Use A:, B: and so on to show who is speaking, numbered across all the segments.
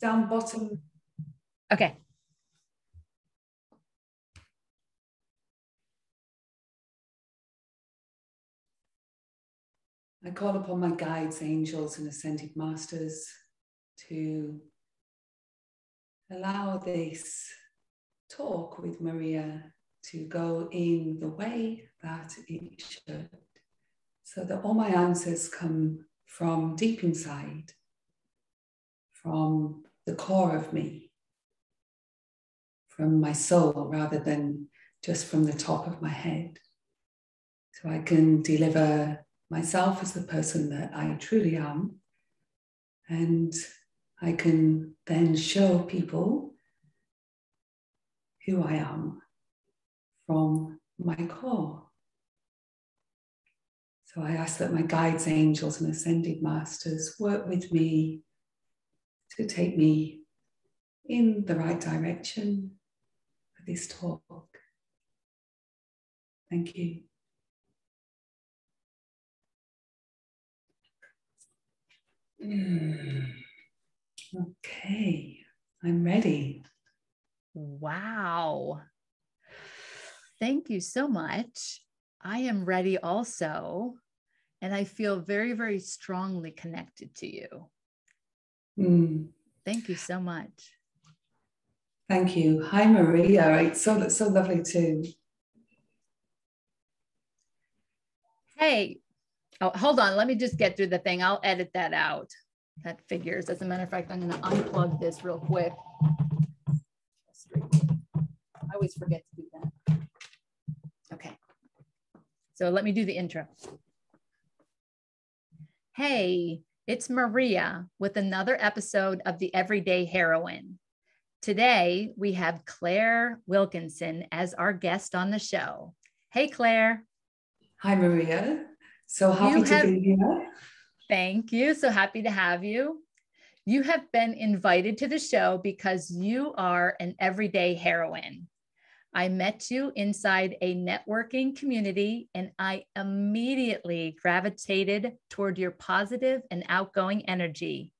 A: down bottom.
B: Okay.
A: I call upon my guides, angels, and ascended masters to allow this talk with Maria to go in the way that it should, so that all my answers come from deep inside, from the core of me, from my soul, rather than just from the top of my head. So I can deliver myself as the person that I truly am. And I can then show people who I am from my core. So I ask that my guides, angels, and ascended masters work with me to take me in the right direction for this talk. Thank you. Mm. Okay, I'm ready.
B: Wow. Thank you so much. I am ready also. And I feel very, very strongly connected to you.
A: Mm.
B: Thank you so much.
A: Thank you. Hi, Maria. It's so, so lovely too.
B: Hey, Oh, hold on. Let me just get through the thing. I'll edit that out. That figures. As a matter of fact, I'm going to unplug this real quick. I always forget to do that. Okay. So let me do the intro. Hey, it's Maria with another episode of the Everyday Heroine. Today, we have Claire Wilkinson as our guest on the show. Hey, Claire.
A: Hi, Maria. So happy to be here.
B: Thank you. So happy to have you. You have been invited to the show because you are an everyday heroine. I met you inside a networking community and I immediately gravitated toward your positive and outgoing energy.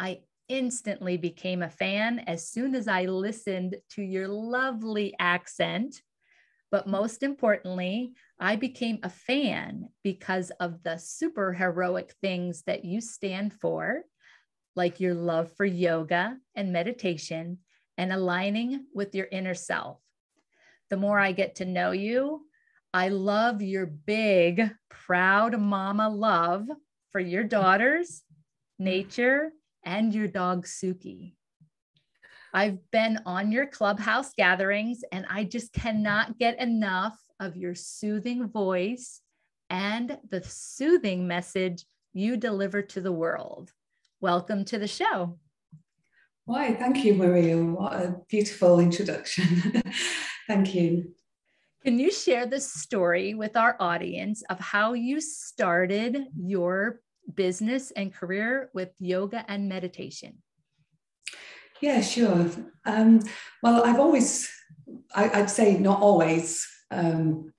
B: I instantly became a fan as soon as I listened to your lovely accent. But most importantly, I became a fan because of the super heroic things that you stand for, like your love for yoga and meditation and aligning with your inner self. The more I get to know you, I love your big, proud mama love for your daughters, nature, and your dog Suki. I've been on your clubhouse gatherings and I just cannot get enough of your soothing voice and the soothing message you deliver to the world. Welcome to the show.
A: Why, thank you, Maria. What a beautiful introduction. thank you.
B: Can you share the story with our audience of how you started your business and career with yoga and meditation?
A: Yeah, sure. Um, well, I've always, I, would say not always, um,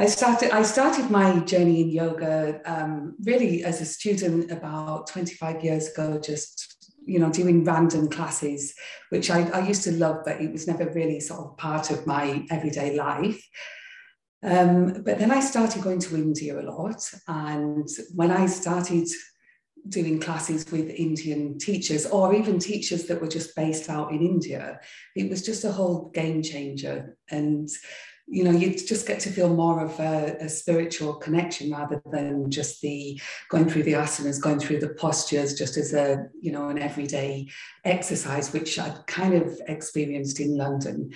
A: I started I started my journey in yoga um, really as a student about 25 years ago, just you know doing random classes, which I, I used to love, but it was never really sort of part of my everyday life. Um, but then I started going to India a lot, and when I started doing classes with Indian teachers or even teachers that were just based out in India. It was just a whole game changer. And, you know, you just get to feel more of a, a, spiritual connection rather than just the going through the asanas, going through the postures, just as a, you know, an everyday exercise, which I'd kind of experienced in London.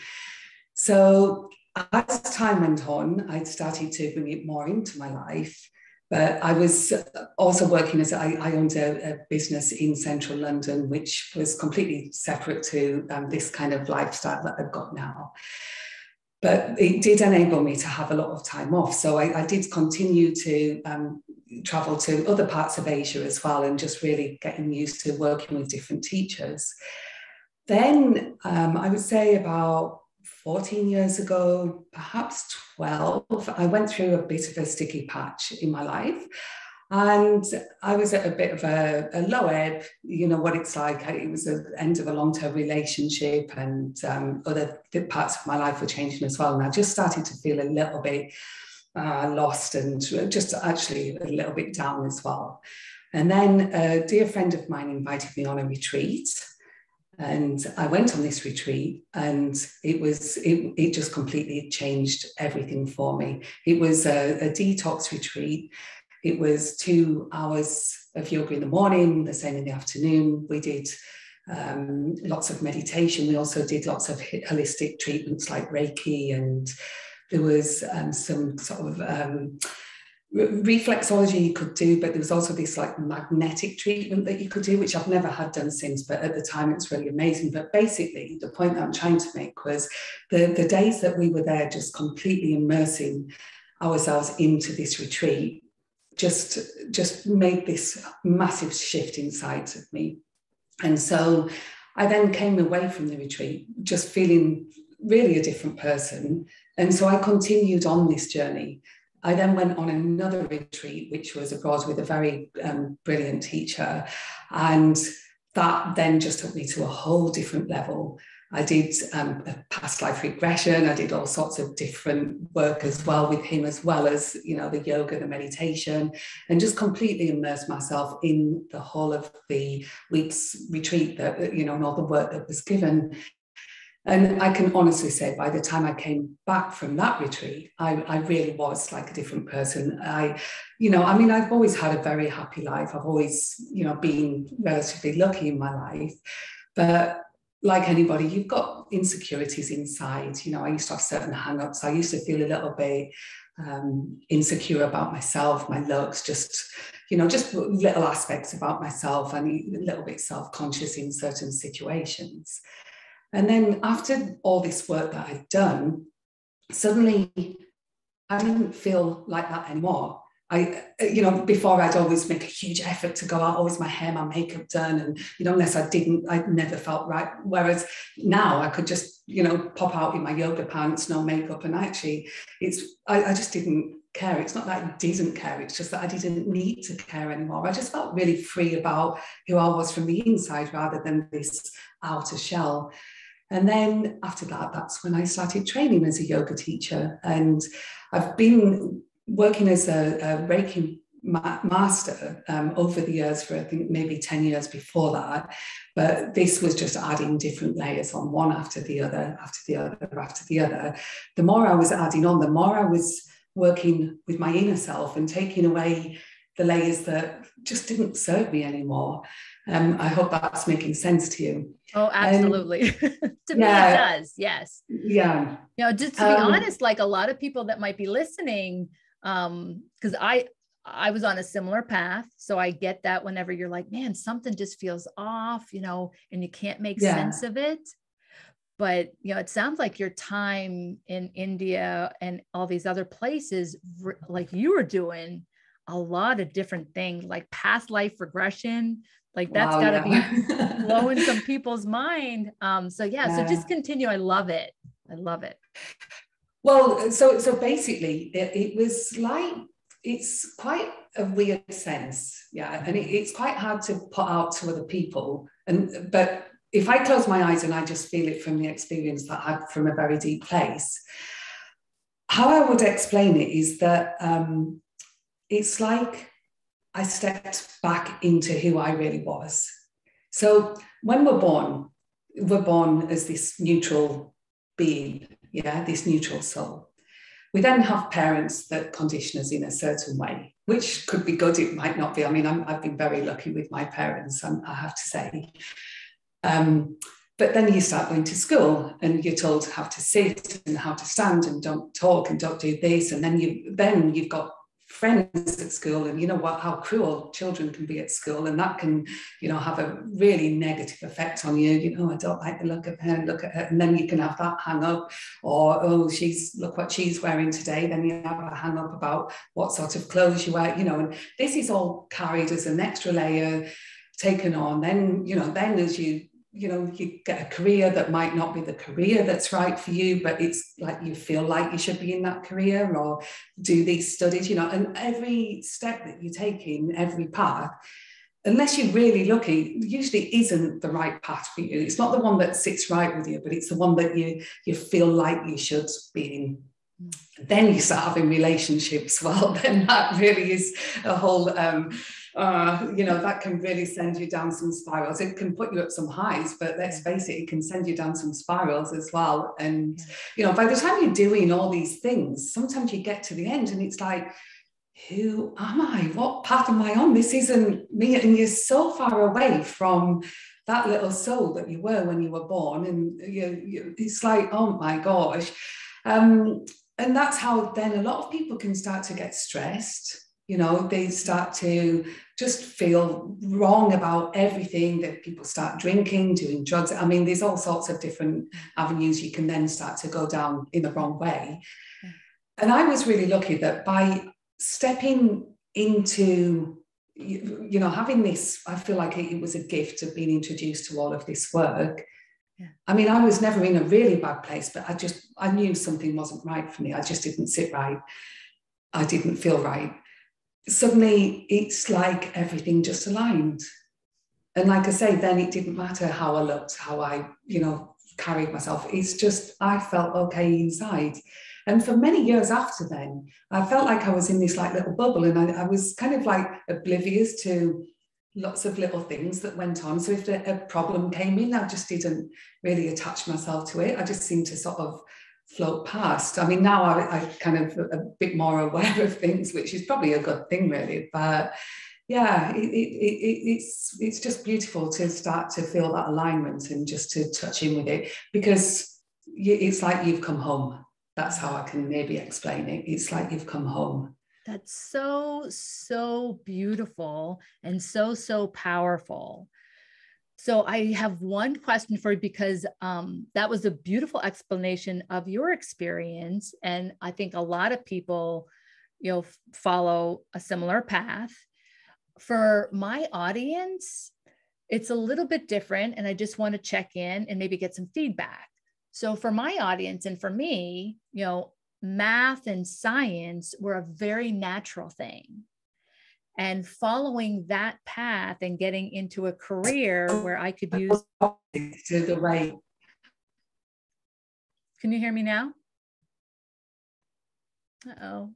A: So as time went on, I'd started to bring it more into my life. But I was also working as I, I owned a, a, business in central London, which was completely separate to um, this kind of lifestyle that I've got now. But it did enable me to have a lot of time off. So I, I did continue to um, travel to other parts of Asia as well and just really getting used to working with different teachers. Then um, I would say about 14 years ago, perhaps 12, I went through a bit of a sticky patch in my life. And I was at a bit of a, a low ebb, you know what it's like. It was the end of a long term relationship, and um, other parts of my life were changing as well. And I just started to feel a little bit uh, lost and just actually a little bit down as well. And then a dear friend of mine invited me on a retreat. And I went on this retreat and it was, it, it just completely changed everything for me. It was a, a detox retreat. It was two hours of yoga in the morning, the same in the afternoon. We did um, lots of meditation. We also did lots of holistic treatments like Reiki, and there was um, some sort of um, reflexology you could do, but there was also this like magnetic treatment that you could do, which I've never had done since, but at the time it's really amazing. But basically, the point that I'm trying to make was the, the days that we were there just completely immersing ourselves into this retreat just just made this massive shift inside of me. And so i then came away from the retreat just feeling really a different person. And so i continued on this journey. I then went on another retreat which was abroad with a very um, brilliant teacher. And that then just took me to a whole different level I did um, past life regression. I did all sorts of different work as well with him, as well as you know the yoga, the meditation, and just completely immersed myself in the whole of the week's retreat that you know and all the work that was given. And I can honestly say, by the time I came back from that retreat, I, I really was like a different person. I, you know, I mean, I've always had a very happy life. I've always, you know, been relatively lucky in my life, but like anybody, you've got insecurities inside. You know, I used to have certain hang-ups. I used to feel a little bit um, insecure about myself, my looks, just, you know, just little aspects about myself and a little bit self-conscious in certain situations. And then after all this work that I'd done, suddenly I didn't feel like that anymore. I, uh, you know, before I'd always make a huge effort to go out, always my hair, my makeup done. And, you know, unless I didn't, I never felt right. Whereas now I could just, you know, pop out in my yoga pants, no makeup. And actually, it's, I, I just didn't care. It's not that I didn't care, it's just that I didn't need to care anymore. I just felt really free about who I was from the inside rather than this outer shell. And then after that, that's when I started training as a yoga teacher. And I've been working as a, a Reiki ma- master um, over the years for I think maybe 10 years before that. But this was just adding different layers on one after the other, after the other, after the other. The more I was adding on, the more I was working with my inner self and taking away the layers that just didn't serve me anymore. Um, I hope that's making sense to you.
B: Oh, absolutely. Um, to yeah, me, it does. Yes.
A: Yeah.
B: You know, just to be um, honest, like a lot of people that might be listening, um because i i was on a similar path. So i get that whenever you're like man something just feels off you know and you can't make yeah. sense of it. But you know it sounds like your time in india and all these other places like you were doing a lot of different things like past life regression like that's wow, got to yeah. be blowing some people's mind. Um so yeah, yeah so just continue. I love it. I love it
A: well, so so basically, it, it was like it's quite a weird sense, yeah, and it, it's quite hard to put out to other people. And but if I close my eyes and I just feel it from the experience that I had from a very deep place, how I would explain it is that um, it's like I stepped back into who I really was. So when we're born, we're born as this neutral being yeah, this neutral soul. We then have parents that condition us in a certain way, which could be good, it might not be. I mean, i have been very lucky with my parents, I have to say. Um, but then you start going to school and you're told how to sit and how to stand and don't talk and don't do this. And then you then you've got friends at school and you know what how cruel children can be at school and that can you know have a really negative effect on you. You know i don't like the look of her look at her. And then you can have that hang up or oh she's look what she's wearing today. Then you have a hang up about what sort of clothes you wear you know and this is all carried as an extra layer taken on. Then you know then as you you know you get a career that might not be the career that's right for you but it's like you feel like you should be in that career or do these studies you know and every step that you take in every path unless you're really lucky usually isn't the right path for you. It's not the one that sits right with you but it's the one that you you feel like you should be in. Then you start having relationships. Well then that really is a whole um, uh, you know that can really send you down some spirals. It can put you up some highs but let's face it it can send you down some spirals as well. And you know by the time you're doing all these things sometimes you get to the end and it's like who am i? What path am i on? This isn't me. And you're so far away from that little soul that you were when you were born. And you, you it's like oh my gosh. Um, and that's how then a lot of people can start to get stressed you know they start to just feel wrong about everything that people start drinking doing drugs i mean there's all sorts of different avenues you can then start to go down in the wrong way and i was really lucky that by stepping into you know having this i feel like it was a gift of being introduced to all of this work yeah. I mean, I was never in a really bad place, but I just, I knew something wasn't right for me. I just didn't sit right. I didn't feel right. Suddenly, it's like everything just aligned. And like I say, then it didn't matter how I looked, how I, you know, carried myself. It's just, I felt okay inside. And for many years after then, I felt like I was in this like little bubble and I, I was kind of like oblivious to lots of little things that went on. So if a problem came in, I just didn't really attach myself to it. I just seemed to sort of float past. I mean, now I, I kind of a bit more aware of things, which is probably a good thing, really. But yeah, it, it, it, it's it's just beautiful to start to feel that alignment and just to touch in with it because it's like you've come home. That's how I can maybe explain it. It's like you've come home.
B: That's so, so beautiful and so, so powerful. So I have one question for you because um, that was a beautiful explanation of your experience. And I think a lot of people, you know, follow a similar path. For my audience, it's a little bit different. And I just want to check in and maybe get some feedback. So for my audience and for me, you know, math and science were a very natural thing. And following that path and getting into a career where I could use
A: to the right.
B: Can you hear me now? Uh oh.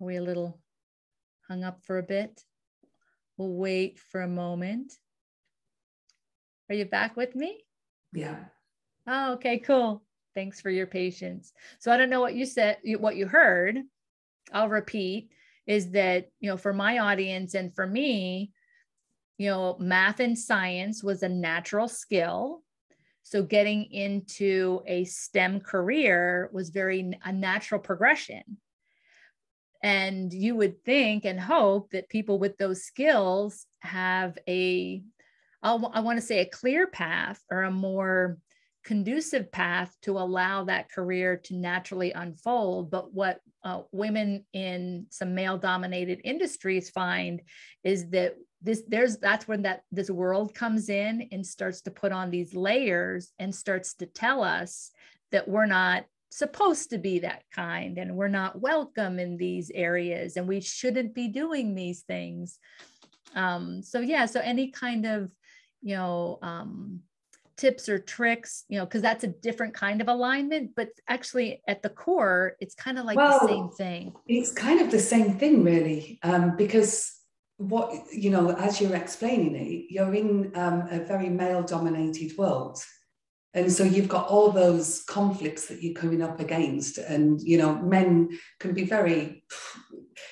B: Are we a little hung up for a bit? We'll wait for a moment. Are you back with me?
A: Yeah.
B: Oh, okay, cool. Thanks for your patience. So I don't know what you said, what you heard. I'll repeat is that, you know, for my audience and for me, you know, math and science was a natural skill. So getting into a STEM career was very a natural progression. And you would think and hope that people with those skills have a, I want to say a clear path or a more conducive path to allow that career to naturally unfold. But what uh, women in some male dominated industries find is that this there's that's when that this world comes in and starts to put on these layers and starts to tell us that we're not supposed to be that kind and we're not welcome in these areas and we shouldn't be doing these things. Um, so yeah so any kind of you know um, tips or tricks, you know, because that's a different kind of alignment, but actually at the core, it's kind of like well, the same thing.
A: It's kind of the same thing, really, um, because what, you know, as you're explaining it, you're in um, a very male dominated world. And so you've got all those conflicts that you're coming up against. And, you know, men can be very,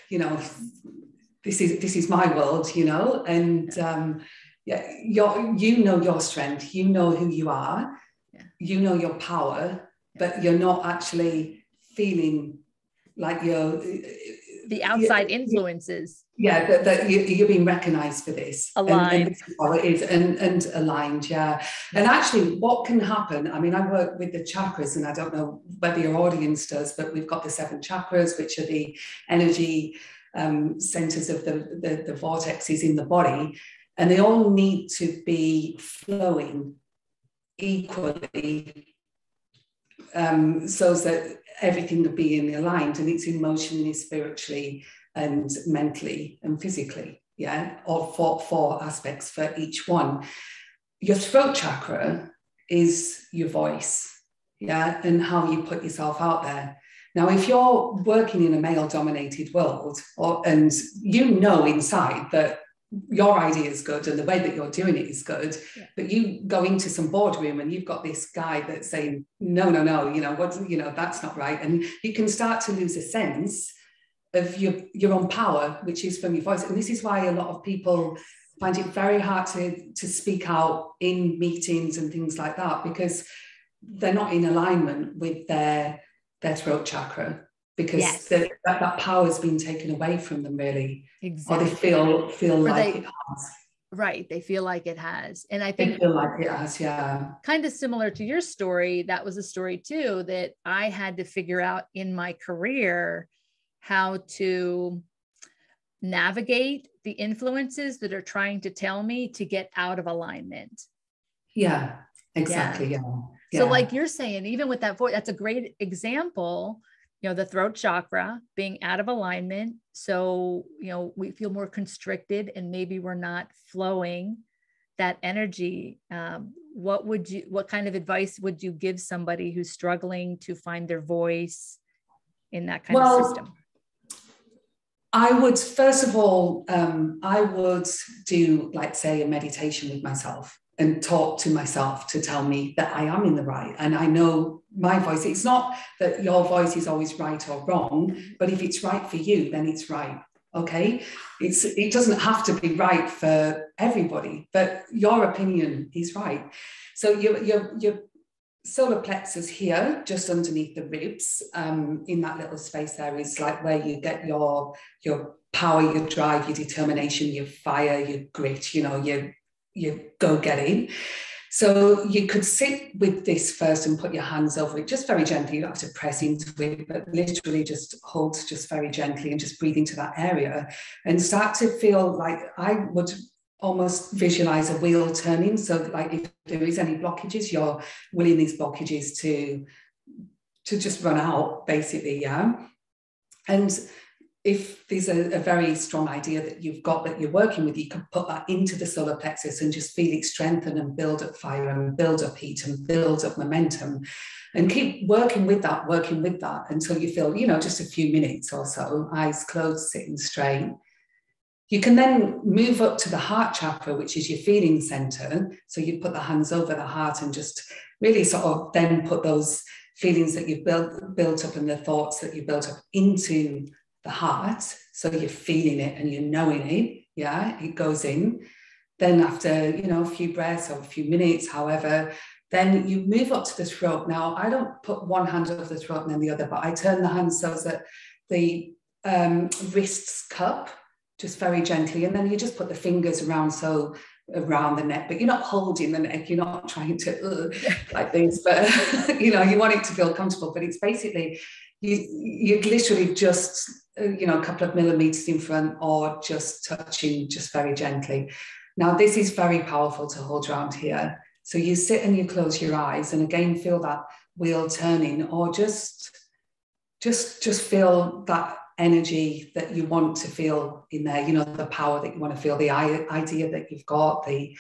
A: you know, this is this is my world, you know, and um, yeah, you you know your strength, you know who you are, yeah. you know your power, but you're not actually feeling like you're
B: the outside you're, influences.
A: Yeah, that, that you, are being recognized for this.
B: Aligned.
A: And, and and, and aligned, yeah. And actually, what can happen? I mean, I work with the chakras, and I don't know whether your audience does, but we've got the seven chakras, which are the energy um, centers of the, the, the vortexes in the body. And they all need to be flowing equally um, so that everything will be aligned and it's emotionally, spiritually, and mentally and physically. Yeah, or four, four aspects for each one. Your throat chakra is your voice, yeah, and how you put yourself out there. Now, if you're working in a male dominated world, or, and you know inside that your idea is good and the way that you're doing it is good yeah. but you go into some boardroom and you've got this guy that's saying no no no you know what you know that's not right. And you can start to lose a sense of your your own power which is from your voice. And this is why a lot of people find it very hard to to speak out in meetings and things like that because they're not in alignment with their their throat chakra because yes. the, that, that power has been taken away from them really exactly. or they feel feel or like they, it has
B: right they feel like it has and i think
A: they feel like it has yeah
B: kind of similar to your story that was a story too that i had to figure out in my career how to navigate the influences that are trying to tell me to get out of alignment
A: yeah exactly yeah, yeah. yeah.
B: so like you're saying even with that voice that's a great example you know the throat chakra being out of alignment so you know we feel more constricted and maybe we're not flowing that energy um, what would you what kind of advice would you give somebody who's struggling to find their voice in that kind well, of system
A: I would first of all, um, I would do like say a meditation with myself and talk to myself to tell me that I am in the right. And I know my voice. It's not that your voice is always right or wrong, but if it's right for you, then it's right. Okay. It's it doesn't have to be right for everybody, but your opinion is right. So your your your solar plexus here, just underneath the ribs, um, in that little space there is like where you get your your power, your drive, your determination, your fire, your grit, you know, your you go getting. So you could sit with this first and put your hands over it just very gently. You don't have to press into it, but literally just hold just very gently and just breathe into that area and start to feel like I would almost visualize a wheel turning. So like if there is any blockages, you're willing these blockages to to just run out, basically, yeah. And if there's a, a, very strong idea that you've got that you're working with, you can put that into the solar plexus and just feel it strengthen and build up fire and build up heat and build up momentum. And keep working with that, working with that until you feel, you know, just a few minutes or so, eyes closed, sitting straight. You can then move up to the heart chakra, which is your feeling center. So you put the hands over the heart and just really sort of then put those feelings that you've built, built up and the thoughts that you built up into the heart. So you're feeling it and you're knowing it. Yeah, it goes in. Then after, you know, a few breaths or a few minutes, however, then you move up to the throat. Now, I don't put one hand over the throat and then the other, but I turn the hands so that the um, wrists cup just very gently. And then you just put the fingers around so around the neck, but you're not holding the neck, you're not trying to uh, like this, but you know, you want it to feel comfortable. But it's basically you you literally just Uh, you know, a couple of millimeters in front or just touching just very gently. Now, this is very powerful to hold around here. So you sit and you close your eyes and again feel that wheel turning or just just just feel that energy that you want to feel in there you know the power that you want to feel the idea that you've got the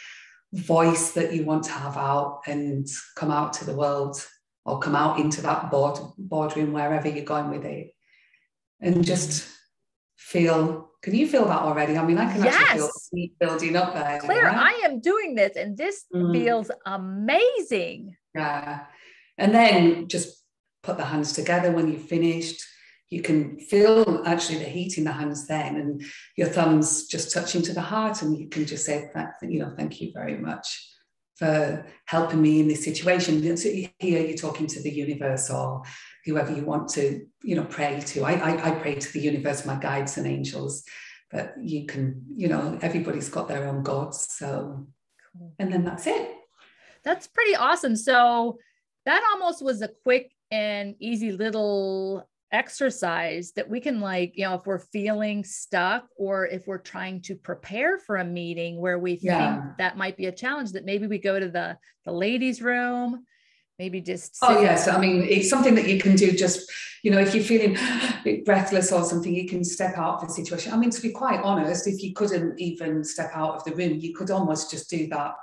A: voice that you want to have out and come out to the world or come out into that board boardroom wherever you're going with it and just feel can you feel that already i mean i can yes. actually feel building up there
B: claire yeah? i am doing this and this mm. feels amazing
A: yeah and then just put the hands together when you've finished you can feel actually the heat in the hands then and your thumbs just touching to the heart and you can just say that you know thank you very much for helping me in this situation. Here you're talking to the universe or whoever you want to, you know, pray to. I, I, I pray to the universe, my guides and angels, but you can, you know, everybody's got their own gods. So, and then that's it.
B: That's pretty awesome. So that almost was a quick and easy little exercise that we can like you know if we're feeling stuck or if we're trying to prepare for a meeting where we yeah. think that might be a challenge that maybe we go to the the ladies room maybe just
A: oh yes i mean it's something that you can do just you know if you're feeling a bit breathless or something you can step out of the situation. I mean to be quite honest if you couldn't even step out of the room you could almost just do that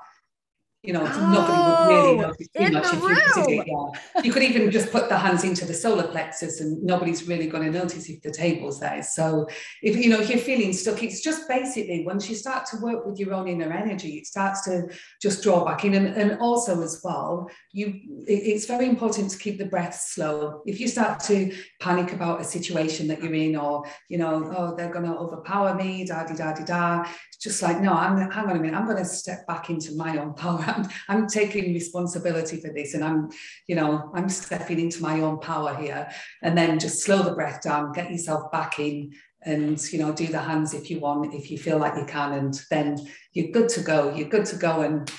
A: you know, oh, nobody would really notice too much if you did it. Yeah. You could even just put the hands into the solar plexus and nobody's really going to notice if the table's there. So if you know if you're feeling stuck, it's just basically once you start to work with your own inner energy, it starts to just draw back in. And, and also as well, you it's very important to keep the breath slow. If you start to panic about a situation that you're in, or you know, oh, they're gonna overpower me, da da da da da. It's just like, no, I'm hang on a minute, I'm gonna step back into my own power I'm, I'm taking responsibility for this and I'm, you know, I'm stepping into my own power here. And then just slow the breath down, get yourself back in and, you know, do the hands if you want, if you feel like you can. And then you're good to go. You're good to go and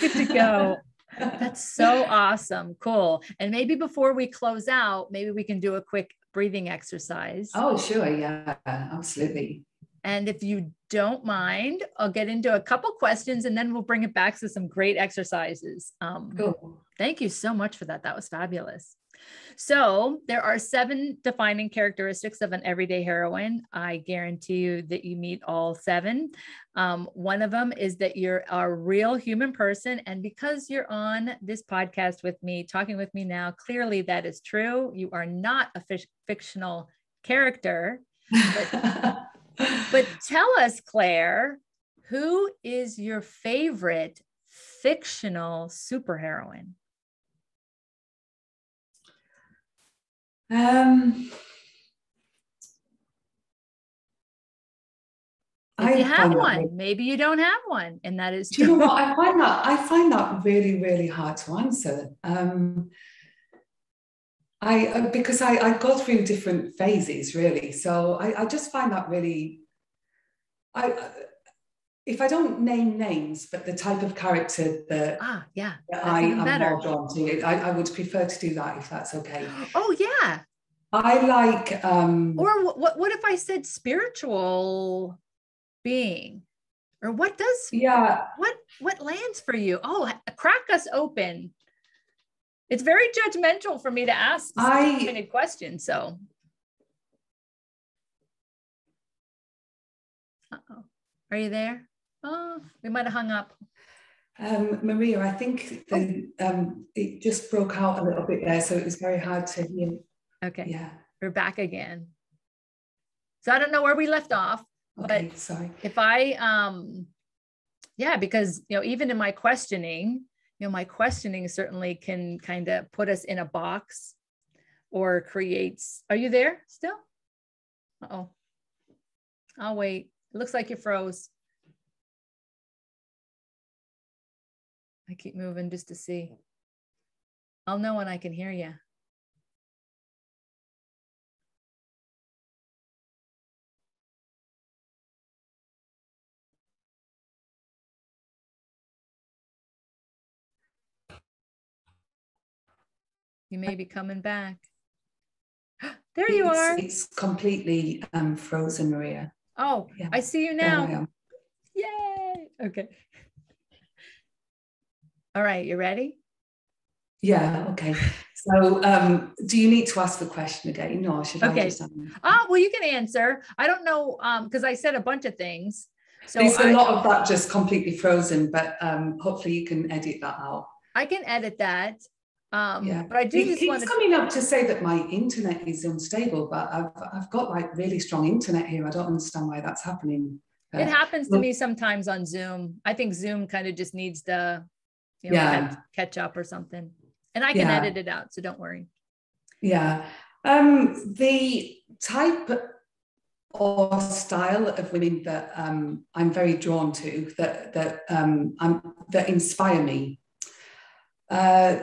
B: good to go. That's so awesome. Cool. And maybe before we close out, maybe we can do a quick breathing exercise.
A: Oh, sure. Yeah, absolutely.
B: And if you don't mind, I'll get into a couple questions and then we'll bring it back to some great exercises. Um, cool. Thank you so much for that. That was fabulous. So, there are seven defining characteristics of an everyday heroine. I guarantee you that you meet all seven. Um, one of them is that you're a real human person. And because you're on this podcast with me, talking with me now, clearly that is true. You are not a fic- fictional character. But but tell us, Claire, who is your favorite fictional superheroine?
A: Um,
B: if I have one, really, maybe you don't have one, and that is.
A: Do you know what I find that I find that really really hard to answer. Um, I uh, because I, I go through different phases really, so I, I just find that really. I uh, if I don't name names, but the type of character that
B: ah yeah
A: that I am better. more drawn to, I, I would prefer to do that if that's okay.
B: Oh yeah.
A: I like. um
B: Or what? What if I said spiritual being? Or what does?
A: Yeah.
B: What what lands for you? Oh, crack us open it's very judgmental for me to ask I, questions. So, Uh-oh. are you there? Oh, we might have hung up.
A: Um, Maria, I think the, um, it just broke out a little bit there, so it was very hard to hear.
B: Okay.
A: Yeah.
B: We're back again. So I don't know where we left off,
A: okay, but sorry.
B: If I, um, yeah, because you know, even in my questioning, you know, my questioning certainly can kind of put us in a box or creates. Are you there still? oh. I'll wait. It looks like you froze. I keep moving just to see. I'll know when I can hear you. You may be coming back. there you
A: it's,
B: are.
A: It's completely um, frozen, Maria.
B: Oh, yeah. I see you now. Yay. Okay. All right, you ready?
A: Yeah, okay. So um, do you need to ask the question again or should okay. I just
B: Oh, well, you can answer. I don't know because um, I said a bunch of things.
A: So There's a lot of that just completely frozen, but um, hopefully you can edit that out.
B: I can edit that. Um, yeah. But I do it just
A: want to coming up to say that my internet is unstable, but I've, I've got like really strong internet here. I don't understand why that's happening.
B: Uh, it happens to me sometimes on Zoom. I think Zoom kind of just needs to you know, yeah. catch, up or something. And I can yeah. edit it out, so don't worry.
A: Yeah. Um, the type or style of women that um, I'm very drawn to, that that um, I'm, that inspire me. Uh,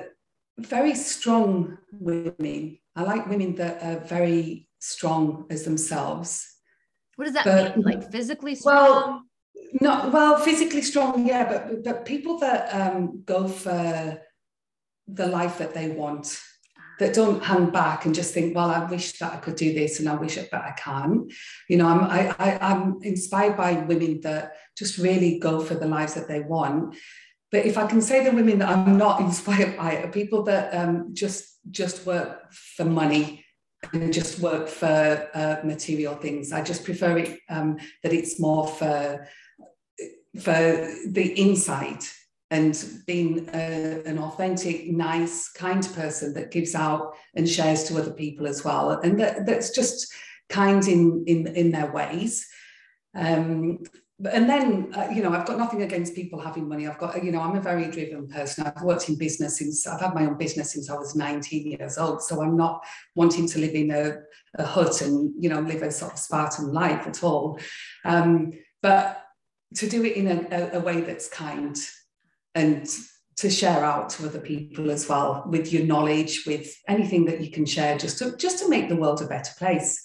A: very strong women. I like women that are very strong as themselves.
B: What does that but, mean? Like physically strong?
A: Well, not well, physically strong, yeah, but but people that um, go for the life that they want. that don't hang back and just think, well, I wish that I could do this and I wish it, but I can't. You know, I'm I, I I'm inspired by women that just really go for the lives that they want. But if I can say the women that I'm not inspired by are people that um, just just work for money and just work for uh, material things. I just prefer it um, that it's more for for the insight and being a, an authentic, nice, kind person that gives out and shares to other people as well, and that, that's just kind in in in their ways. Um, and then uh, you know i've got nothing against people having money. I've got you know i'm a very driven person. I've worked in business since i've had my own business since i was 19 years old. So i'm not wanting to live in a, a hut and you know live a sort of spartan life at all. Um, but to do it in a, a, way that's kind and to share out to other people as well with your knowledge with anything that you can share just to just to make the world a better place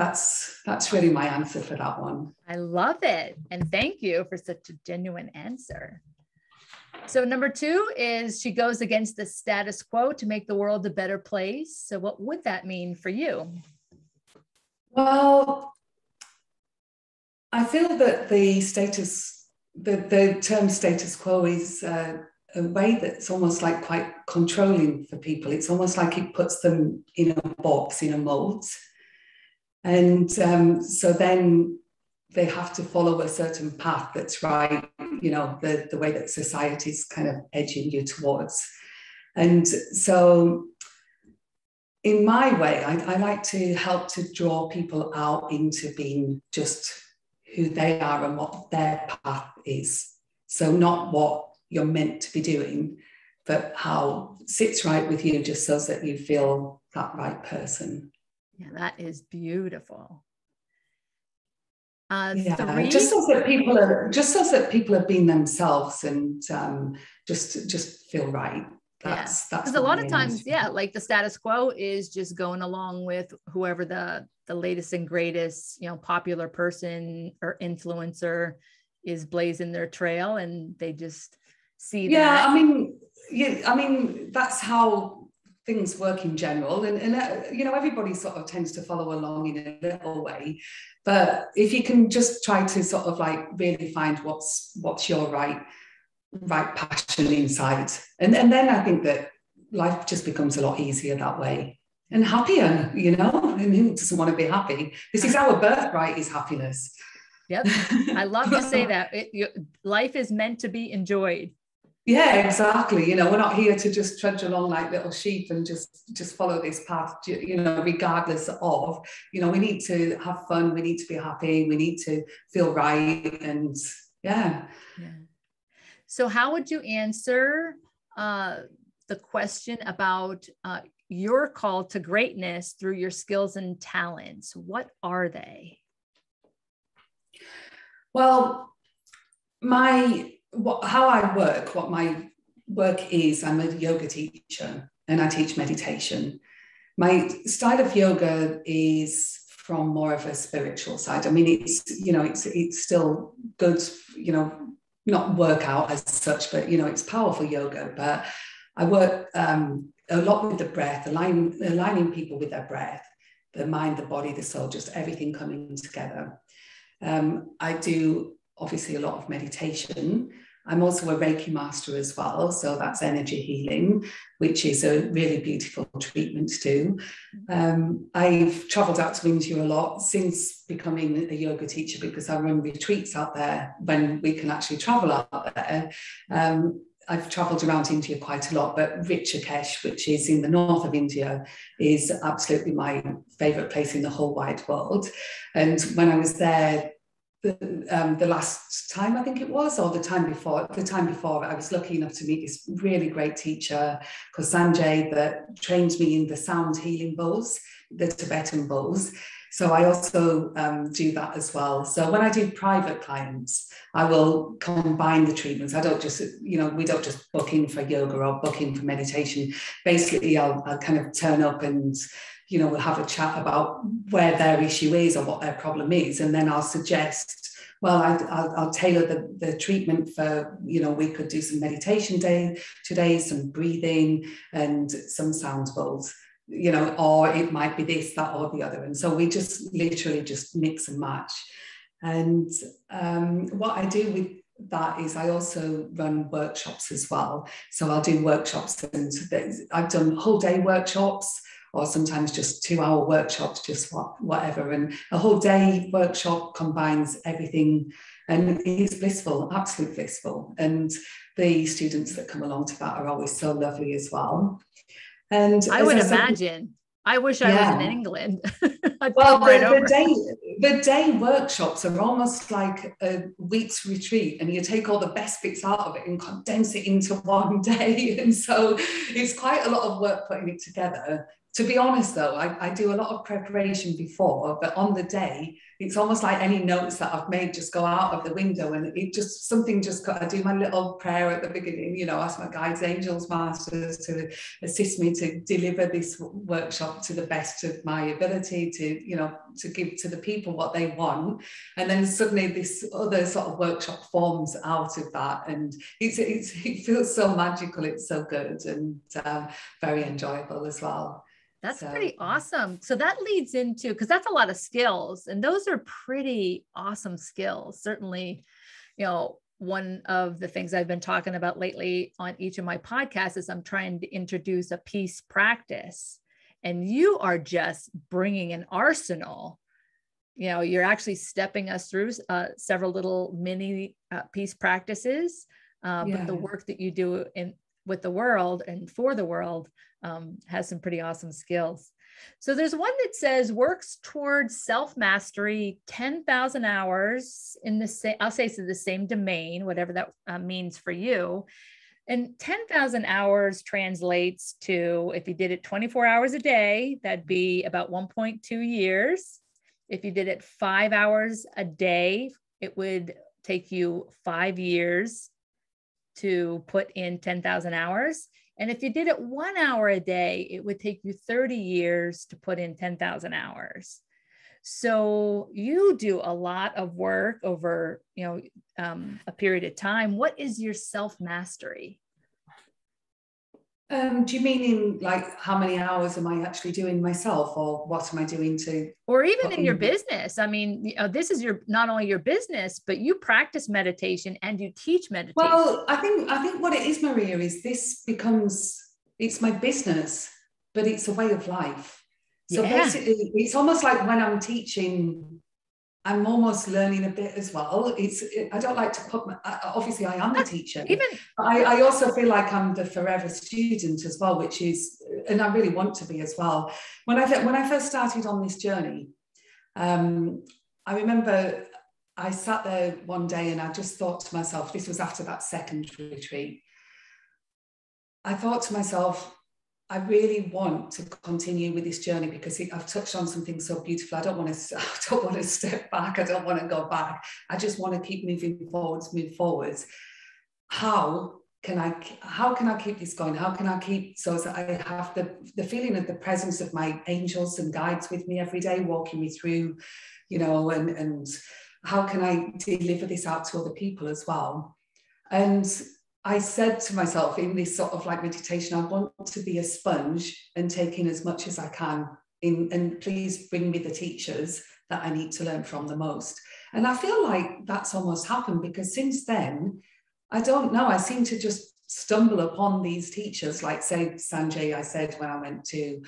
A: that's that's really my answer for that one.
B: I love it. And thank you for such a genuine answer. So number two is she goes against the status quo to make the world a better place. So what would that mean for you?
A: Well i feel that the status the, the term status quo is uh, a way that's almost like quite controlling for people. It's almost like it puts them in a box in a mold and um, so then they have to follow a certain path that's right, you know, the, the way that society's kind of edging you towards. And so, in my way, I, I like to help to draw people out into being just who they are and what their path is. So, not what you're meant to be doing, but how sits right with you just so that you feel that right person.
B: Yeah, that is beautiful.
A: Uh, yeah, three. just so that people are just so that people are being themselves and um, just just feel right. That's
B: yeah. that's because a lot of times, yeah, like the status quo is just going along with whoever the the latest and greatest, you know, popular person or influencer is blazing their trail, and they just see.
A: Yeah, that. I mean, yeah, I mean that's how things work in general. And, and uh, you know everybody sort of tends to follow along in a little way. But if you can just try to sort of like really find what's what's your right right passion inside. And, and then i think that life just becomes a lot easier that way and happier you know? And who doesn't want to be happy. This is our birthright is happiness.
B: Yep. I love to say that. It, you, life is meant to be enjoyed
A: yeah exactly. You know we're not here to just trudge along like little sheep and just just follow this path you know regardless of you know we need to have fun we need to be happy we need to feel right and yeah. Yeah.
B: So how would you answer uh, the question about uh, your call to greatness through your skills and talents? What are they?
A: Well my what, how I work, what my work is, I'm a yoga teacher and I teach meditation. My style of yoga is from more of a spiritual side. I mean, it's you know, it's it's still good, you know, not workout as such, but you know, it's powerful yoga. But I work um, a lot with the breath, aligning aligning people with their breath, the mind, the body, the soul, just everything coming together. Um, I do obviously a lot of meditation. I'm also a Reiki master as well, so that's energy healing, which is a really beautiful treatment too. Um, I've travelled out to India a lot since becoming a yoga teacher because I run retreats out there when we can actually travel out there. Um, I've travelled around India quite a lot, but Rishikesh, which is in the north of India, is absolutely my favourite place in the whole wide world. And when I was there the, um, the last time I think it was, or the time before, the time before, I was lucky enough to meet this really great teacher called Sanjay that trained me in the sound healing bowls, the Tibetan bowls. So I also um, do that as well. So when I do private clients, I will combine the treatments. I don't just, you know, we don't just book in for yoga or book in for meditation. Basically, I'll, I'll kind of turn up and you know, we'll have a chat about where their issue is or what their problem is, and then I'll suggest well, I, will tailor the, the treatment for, you know, we could do some meditation day today, some breathing and some sound bowls, you know, or it might be this, that, or the other. And so we just literally just mix and match. And um, what I do with that is I also run workshops as well. So I'll do workshops and I've done whole day workshops or sometimes just two hour workshops, just what, whatever. And a whole day workshop combines everything and it's blissful, absolutely blissful. And the students that come along to that are always so lovely as well. And
B: I would I imagine. I wish I yeah. was in England.
A: well, the, right the day the day workshops are almost like a week's retreat, and you take all the best bits out of it and condense it into one day. And so it's quite a lot of work putting it together to be honest though I, I, do a lot of preparation before but on the day it's almost like any notes that i've made just go out of the window and it just something just i do my little prayer at the beginning you know ask my guides angels masters to assist me to deliver this workshop to the best of my ability to you know to give to the people what they want. And then suddenly this other sort of workshop forms out of that and it's, it's it feels so magical it's so good and uh, very enjoyable as well
B: that's so, pretty awesome. So that leads into because that's a lot of skills, and those are pretty awesome skills. Certainly, you know, one of the things I've been talking about lately on each of my podcasts is I'm trying to introduce a peace practice, and you are just bringing an arsenal. You know, you're actually stepping us through uh, several little mini uh, peace practices, uh, yeah. but the work that you do in with the world and for the world um, has some pretty awesome skills. So there's one that says works towards self mastery 10,000 hours in the same, I'll say so the same domain, whatever that uh, means for you. And 10,000 hours translates to, if you did it 24 hours a day, that'd be about 1.2 years. If you did it five hours a day, it would take you five years to put in 10,000 hours. And if you did it one hour a day, it would take you 30 years to put in 10,000 hours. So you do a lot of work over, you know, um, a period of time. What is your self mastery?
A: Um, do you mean in like how many hours am I actually doing myself, or what am I doing to?
B: Or even in your business. I mean, you know, this is your not only your business, but you practice meditation and you teach meditation.
A: Well, I think I think what it is, Maria, is this becomes it's my business, but it's a way of life. So yeah. basically, it's almost like when I'm teaching I'm almost learning a bit as well. It's I don't like to put my, obviously I am a teacher. Even I, I also feel like I'm the forever student as well, which is and I really want to be as well. When I when I first started on this journey, um, I remember I sat there one day and I just thought to myself, this was after that second retreat. I thought to myself, I really want to continue with this journey because I've touched on something so beautiful. I don't want to. I don't want to step back. I don't want to go back. I just want to keep moving forwards, move forwards. How can I? How can I keep this going? How can I keep so that I have the the feeling of the presence of my angels and guides with me every day, walking me through, you know, and and how can I deliver this out to other people as well? And I said to myself in this sort of like meditation, I want to be a sponge and take in as much as I can. In, and please bring me the teachers that I need to learn from the most. And I feel like that's almost happened because since then, I don't know, I seem to just stumble upon these teachers, like say Sanjay, I said when I went to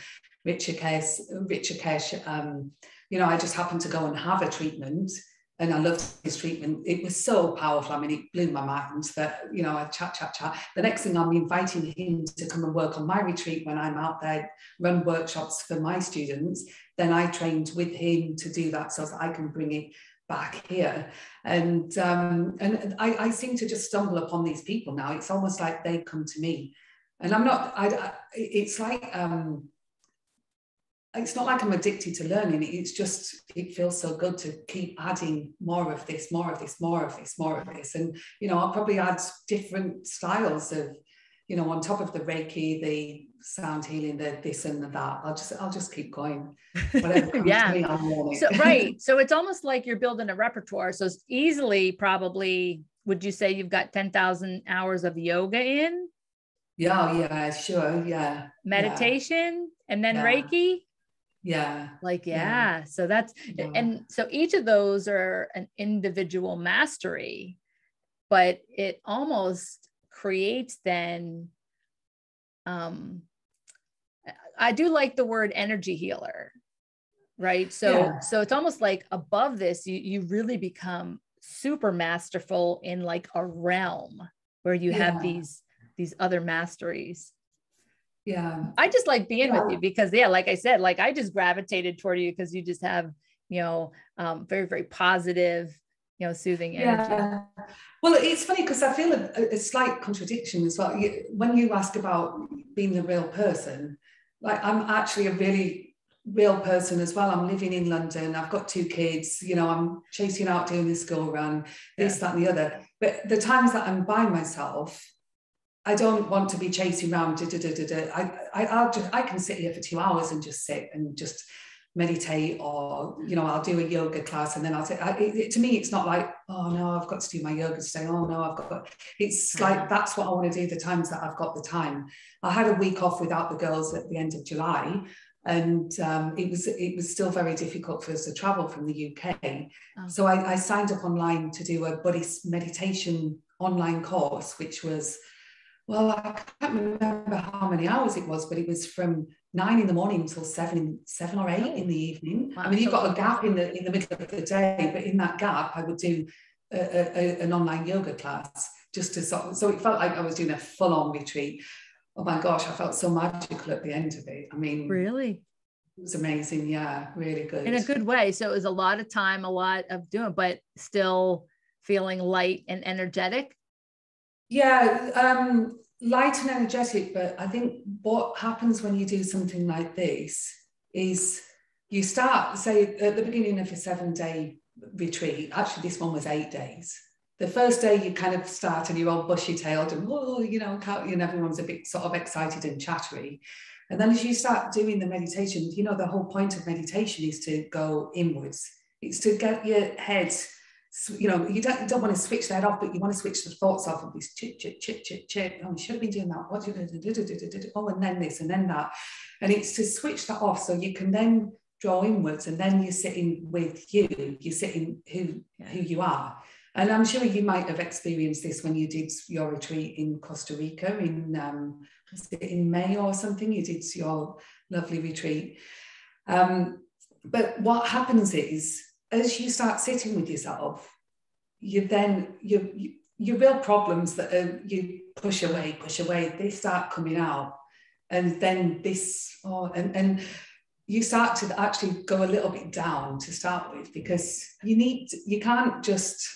A: Rishikesh, Rishikesh um, you know, I just happened to go and have a treatment and I loved his treatment. It was so powerful. I mean, it blew my mind that, you know, I chat, chat, chat. The next thing I'm inviting him to come and work on my retreat when I'm out there, run workshops for my students. Then I trained with him to do that so that I can bring it back here. And um, and I, I seem to just stumble upon these people now. It's almost like they come to me. And I'm not, I, I it's like, um, it's not like I'm addicted to learning. It's just it feels so good to keep adding more of this, more of this, more of this, more of this. And you know, I'll probably add different styles of you know, on top of the Reiki, the sound healing, the this and the that. I'll just I'll just keep going.
B: yeah. Me, so right. So it's almost like you're building a repertoire. So it's easily probably would you say you've got 10,000 hours of yoga in?
A: Yeah, yeah, sure. Yeah.
B: Meditation yeah. and then yeah. Reiki?
A: Yeah.
B: Like, yeah. yeah. So that's, yeah. and so each of those are an individual mastery, but it almost creates then, um, I do like the word energy healer, right? So, yeah. so it's almost like above this, you, you really become super masterful in like a realm where you have these, these other masteries
A: yeah.
B: I just like being yeah. with you because yeah like i said like i just gravitated toward you because you just have you know um, very very positive you know soothing energy. Yeah.
A: well it's funny because i feel a, a, slight contradiction as well. You, when you ask about being the real person like i'm actually a really real person as well. I'm living in london. I've got two kids. You know i'm chasing out doing the school run this yeah. that and the other. But the times that i'm by myself I don't want to be chasing around. Da, da, da, I, I, I'll just, I can sit here for two hours and just sit and just meditate or, you know, I'll do a yoga class and then I'll say, I, it, to me, it's not like, oh no, I've got to do my yoga today. Oh no, I've got, it's like, that's what I want to do the times that I've got the time. I had a week off without the girls at the end of July and um, it was it was still very difficult for us to travel from the UK. Oh. So I, I signed up online to do a Buddhist meditation online course, which was well, I can't remember how many hours it was, but it was from nine in the morning until seven, seven or eight in the oh. evening. I mean, you've got a gap in the in the middle of the day, but in that gap, I would do a, a, an online yoga class just to so, so it felt like I was doing a full on retreat. Oh my gosh, I felt so magical at the end of it. I mean,
B: really,
A: it was amazing. Yeah, really good
B: in a good way. So it was a lot of time, a lot of doing, but still feeling light and energetic
A: yeah, um, light and energetic, but I think what happens when you do something like this is you start, say, at the beginning of a seven day retreat, actually, this one was eight days. The first day you kind of start and you're all bushy tailed and, oh, you know, and everyone's a bit sort of excited and chattery. And then as you start doing the meditation, you know, the whole point of meditation is to go inwards. It's to get your head you know, you don't, you don't want to switch that off, but you want to switch the thoughts off of this chit, chit, chit, chit, chit. Oh, you should have been doing that. What did Oh, and then this and then that. And it's to switch that off so you can then draw inwards and then you're sitting with you, you're sitting who, who you are. And I'm sure you might have experienced this when you did your retreat in Costa Rica in, um, in May or something, you did your lovely retreat. Um, but what happens is as you start sitting with yourself, you then you, you your real problems that are, you push away, push away, they start coming out, and then this oh, and and you start to actually go a little bit down to start with because you need you can't just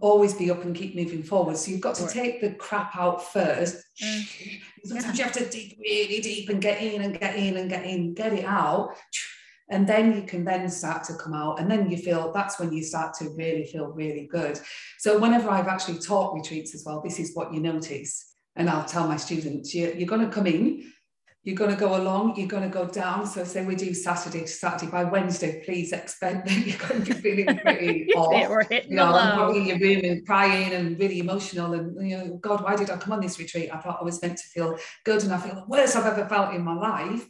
A: always be up and keep moving forward. So you've got to take the crap out first. Mm. Sometimes you have to dig really deep and get in and get in and get in, get it out and then you can then start to come out and then you feel that's when you start to really feel really good. So whenever i've actually taught retreats as well this is what you notice. And i'll tell my students you're, you're going to come in you're going to go along you're going to go down. So say we do saturday to saturday. By wednesday please expect that you're going to be feeling pretty off you know probably in your room and crying and really emotional and you know god why did i come on this retreat? I thought i was meant to feel good and i feel the worst i've ever felt in my life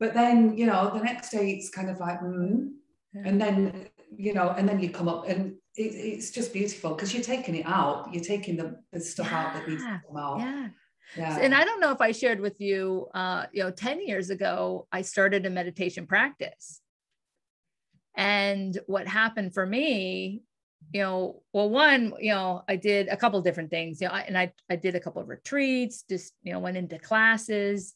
A: but then, you know, the next day it's kind of like, mm, yeah. and then, you know, and then you come up and it, it's just beautiful because you're taking it out. You're taking the, the stuff yeah. out that needs to come out.
B: Yeah. Yeah. And I don't know if I shared with you, uh, you know, 10 years ago, I started a meditation practice. And what happened for me, you know, well, one, you know, I did a couple different things, you know, I, and I, I did a couple of retreats, just, you know, went into classes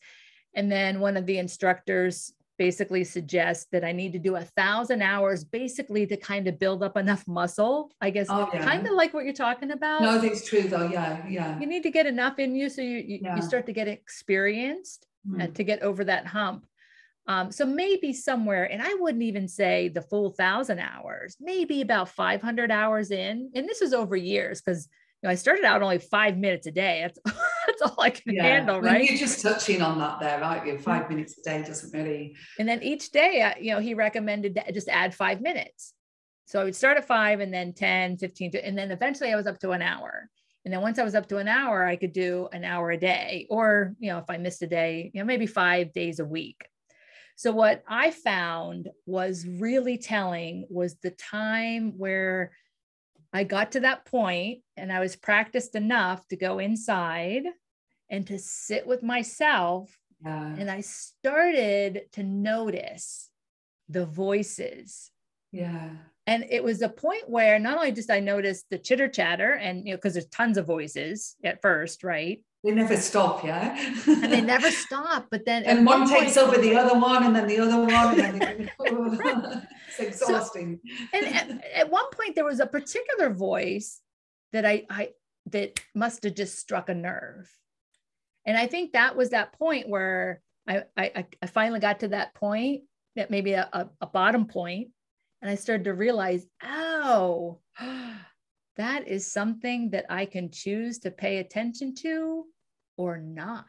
B: and then one of the instructors basically suggests that I need to do a thousand hours basically to kind of build up enough muscle. I guess oh, yeah. kind of like what you're talking about.
A: No, it's true though. Yeah, yeah.
B: You need to get enough in you so you you, yeah. you start to get experienced mm. and to get over that hump. Um, so maybe somewhere, and I wouldn't even say the full thousand hours, maybe about 500 hours in. And this is over years because know, I started out only five minutes a day. That's that's all I can yeah. handle, right?
A: You're just touching on that there, aren't you? Mm-hmm. Five minutes a day doesn't really.
B: And then each day, uh, you know, he recommended that just add five minutes. So I would start at five and then 10, 15, and then eventually I was up to an hour. And then once I was up to an hour, I could do an hour a day, or, you know, if I missed a day, you know, maybe five days a week. So what I found was really telling was the time where I got to that point and I was practiced enough to go inside and to sit with myself. Yeah. And I started to notice the voices.
A: Yeah.
B: And it was a point where not only just I noticed the chitter chatter and, you know, because there's tons of voices at first, right?
A: They never stop, yeah.
B: and they never stop. But then
A: and one, one takes over the other one, and then the other one, and then it's exhausting.
B: So, and at, at, one point, there was a particular voice that I, I that must have just struck a nerve, and I think that was that point where I, I, I finally got to that point that maybe a, a, a bottom point, and I started to realize, oh that is something that I can choose to pay attention to or not.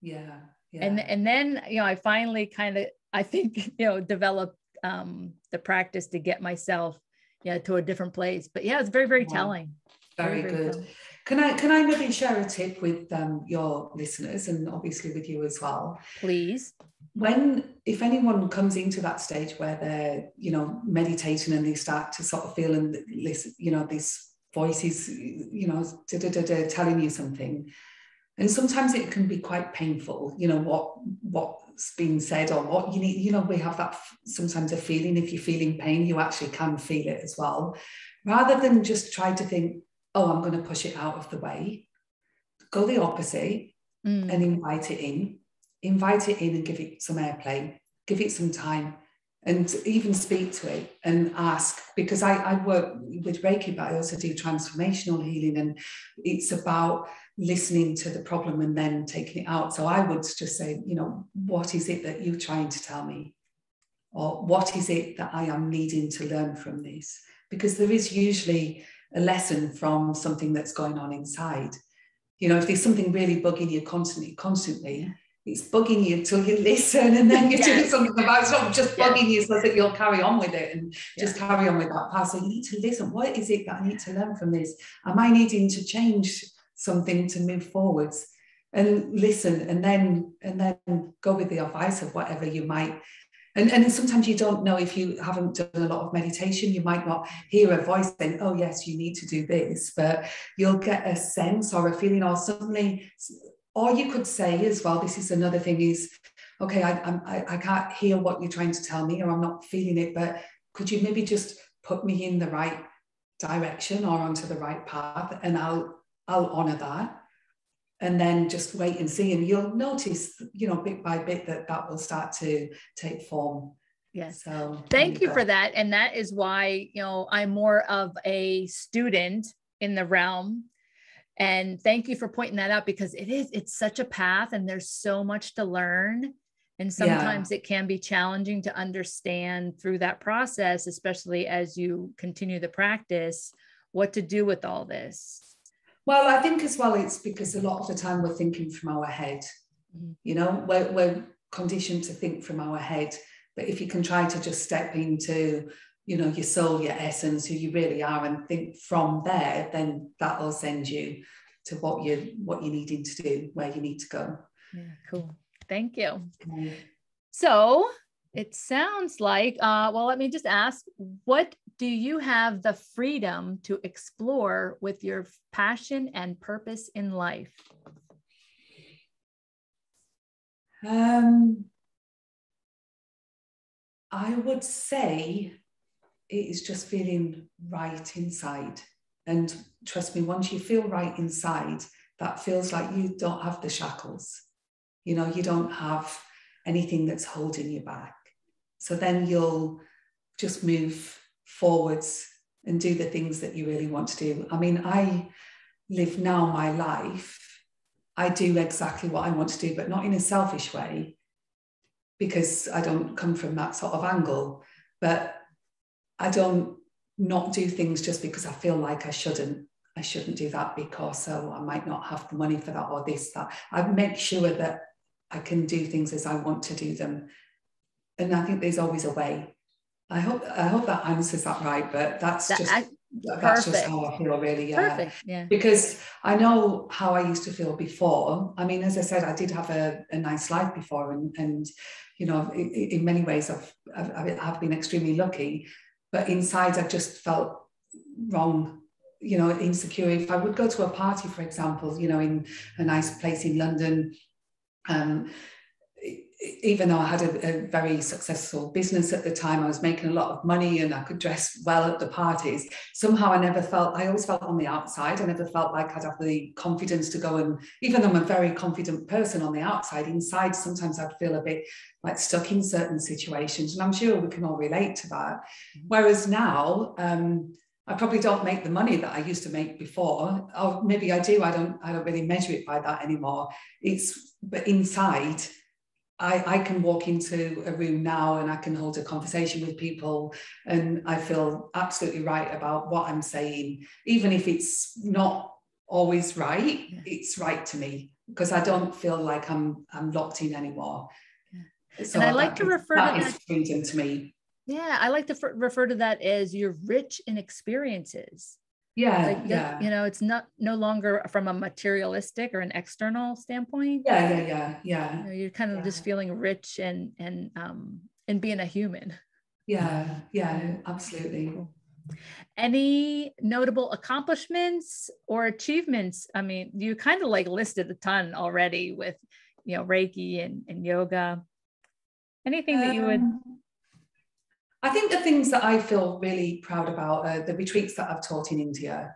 A: Yeah.
B: yeah. And and then you know I finally kind of I think you know developed um, the practice to get myself yeah to a different place. But yeah, it's very very wow. telling.
A: Very, very good. Can I can I maybe share a tip with um, your listeners and obviously with you as well?
B: Please.
A: When if anyone comes into that stage where they're you know meditating and they start to sort of feel and listen you know these voices, you know, telling you something. And sometimes it can be quite painful, you know, what what's being said or what you need. You know, we have that sometimes a feeling. If you're feeling pain, you actually can feel it as well. Rather than just try to think, oh, I'm going to push it out of the way, go the opposite mm. and invite it in. Invite it in and give it some airplay. Give it some time and even speak to it and ask because I, I work with Reiki, but I also do transformational healing, and it's about listening to the problem and then taking it out. So I would just say, you know, what is it that you're trying to tell me? Or what is it that I am needing to learn from this? Because there is usually a lesson from something that's going on inside. You know, if there's something really bugging you constantly, constantly, it's bugging you till you listen and then you do something about it. It's not just bugging you so that you'll carry on with it and just carry on with that path. So you need to listen. What is it that I need to learn from this? Am I needing to change something to move forwards? And listen and then and then go with the advice of whatever you might and, and sometimes you don't know if you haven't done a lot of meditation, you might not hear a voice saying, oh, yes, you need to do this, but you'll get a sense or a feeling, or suddenly or you could say as well, this is another thing is, okay, I, I, I can't hear what you're trying to tell me, or I'm not feeling it, but could you maybe just put me in the right direction or onto the right path? And I'll, I'll honor that. And then just wait and see. And you'll notice, you know, bit by bit that that will start to take form.
B: Yes. So thank you, you for that. And that is why, you know, I'm more of a student in the realm and thank you for pointing that out because it is, it's such a path and there's so much to learn. And sometimes yeah. it can be challenging to understand through that process, especially as you continue the practice, what to do with all this.
A: Well, I think as well, it's because a lot of the time we're thinking from our head. Mm-hmm. You know, we're, we're conditioned to think from our head. But if you can try to just step into you know your soul your essence who you really are and think from there then that will send you to what you what you're needing to do where you need to go.
B: Yeah cool. Thank you. So it sounds like uh, well let me just ask what do you have the freedom to explore with your passion and purpose in life?
A: Um i would say it is just feeling right inside. And trust me, once you feel right inside, that feels like you don't have the shackles. You know, you don't have anything that's holding you back. So then you'll just move forwards and do the things that you really want to do. I mean, I live now my life. I do exactly what I want to do, but not in a selfish way because I don't come from that sort of angle. But I don't not do things just because I feel like I shouldn't. I shouldn't do that because so I might not have the money for that or this, that. I make sure that I can do things as I want to do them. And I think there's always a way. I hope I hope that answers that right, but that's that, just I, that's just how I feel really. Yeah. Perfect. Yeah. Because I know how I used to feel before. I mean, as I said, I did have a, a nice life before, and and you know, in, in many ways, I've, I've I've been extremely lucky. But inside, I just felt wrong you know insecure. If i would go to a party for example you know in a nice place in london um, even though I had a, a, very successful business at the time, I was making a lot of money and I could dress well at the parties. Somehow I never felt, I always felt on the outside. I never felt like I'd have the confidence to go and, even though I'm a very confident person on the outside, inside, sometimes I'd feel a bit like stuck in certain situations. And I'm sure we can all relate to that. Whereas now, um, I probably don't make the money that I used to make before. Or maybe I do. I don't. I don't really measure it by that anymore. It's but inside, I, I can walk into a room now and I can hold a conversation with people, and I feel absolutely right about what I'm saying, even if it's not always right. Yeah. It's right to me because I don't feel like I'm I'm locked in anymore.
B: Yeah. So and I like to refer
A: that
B: to
A: that freedom to me.
B: Yeah, I like to f- refer to that as you're rich in experiences.
A: Yeah, like, yeah.
B: You know, it's not no longer from a materialistic or an external standpoint.
A: Yeah, yeah, yeah, yeah.
B: You know, you're kind of
A: yeah.
B: just feeling rich and and um and being a human.
A: Yeah, yeah, absolutely. Cool.
B: Any notable accomplishments or achievements? I mean, you kind of like listed a ton already with, you know, Reiki and, and yoga. Anything that you would um,
A: I think the things that I feel really proud about are the retreats that I've taught in India,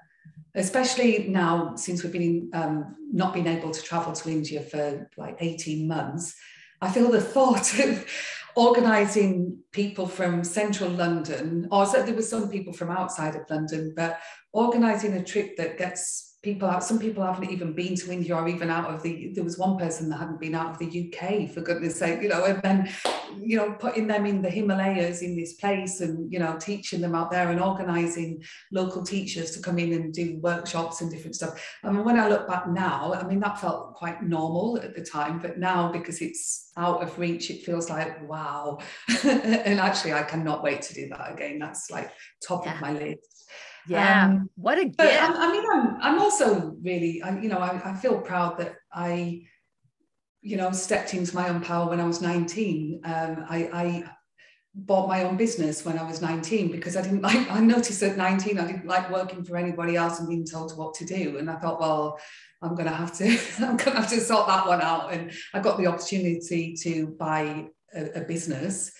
A: especially now since we've been um, not been able to travel to India for like 18 months. I feel the thought of organising people from central London, or so there were some people from outside of London, but organising a trip that gets people out some people haven't even been to india or even out of the there was one person that hadn't been out of the uk for goodness sake you know and then you know putting them in the himalayas in this place and you know teaching them out there and organizing local teachers to come in and do workshops and different stuff. I mean when i look back now i mean that felt quite normal at the time but now because it's out of reach it feels like wow. And actually i cannot wait to do that again. That's like top yeah. of my list
B: yeah, um, what a gift. I,
A: I, mean, I'm, I'm also really, I, you know, I, I feel proud that I, you know, stepped into my own power when I was 19. Um, I, I bought my own business when I was 19 because I didn't like, I noticed at 19, I didn't like working for anybody else and being told what to do. And I thought, well, I'm going to have to, I'm going to have to sort that one out. And I got the opportunity to buy a, a business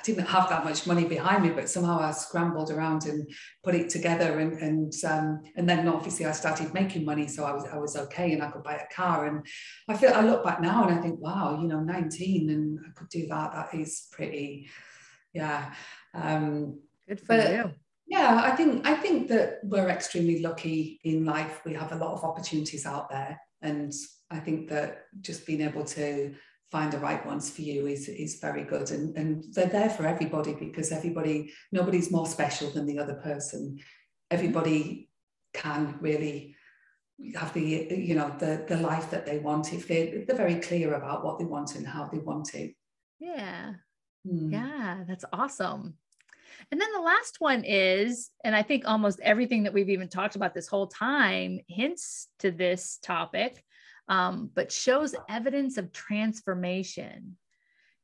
A: I didn't have that much money behind me, but somehow I scrambled around and put it together. And and um, and then obviously I started making money, so I was I was okay, and I could buy a car. And I feel I look back now and I think, wow, you know, 19 and I could do that. That is pretty, yeah. Um,
B: Good for but, you.
A: Yeah, I think I think that we're extremely lucky in life. We have a lot of opportunities out there, and I think that just being able to find the right ones for you is is very good. And and they're there for everybody because everybody nobody's more special than the other person. Everybody can really have the you know the the life that they want if they they're very clear about what they want and how they want it.
B: Yeah. Mm. yeah that's awesome. And then the last one is and i think almost everything that we've even talked about this whole time hints to this topic um, but shows evidence of transformation.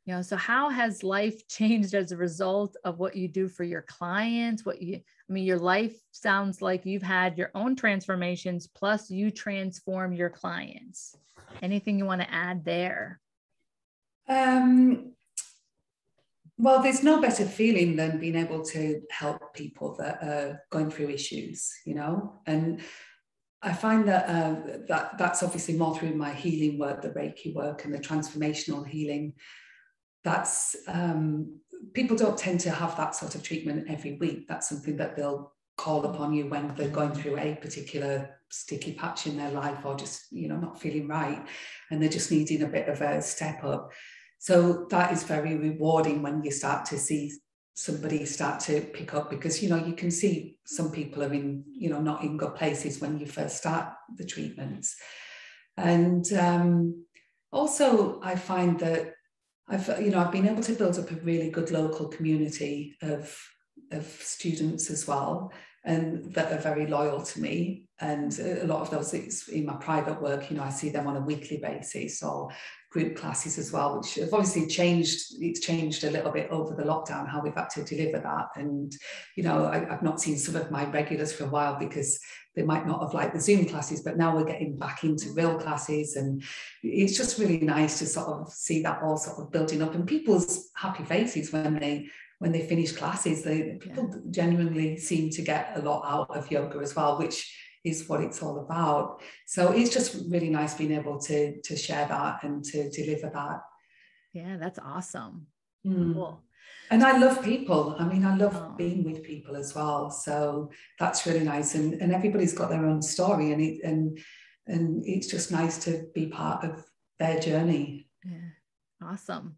B: You know, so how has life changed as a result of what you do for your clients? What you, I mean, your life sounds like you've had your own transformations, plus you transform your clients. Anything you want to add there?
A: Um, well, there's no better feeling than being able to help people that are going through issues, you know, and I find that uh, that that's obviously more through my healing work, the Reiki work, and the transformational healing. That's um, people don't tend to have that sort of treatment every week. That's something that they'll call upon you when they're going through a particular sticky patch in their life or just you know not feeling right, and they're just needing a bit of a step up. So that is very rewarding when you start to see somebody start to pick up because you know you can see some people are in you know not in good places when you first start the treatments. And um, also i find that i've you know i've been able to build up a really good local community of of students as well and that are very loyal to me. And a lot of those it's in my private work you know i see them on a weekly basis or group classes as well which have obviously changed it's changed a little bit over the lockdown how we've had to deliver that. And you know I, have not seen some of my regulars for a while because they might not have liked the zoom classes but now we're getting back into real classes. And it's just really nice to sort of see that all sort of building up and people's happy faces when they when they finish classes they people yeah. genuinely seem to get a lot out of yoga as well which is what it's all about. So it's just really nice being able to to share that and to deliver that.
B: Yeah, that's awesome.
A: Mm. Cool. And I love people. I mean, I love oh. being with people as well. So that's really nice. And and everybody's got their own story, and it and and it's just nice to be part of their journey.
B: Yeah, awesome.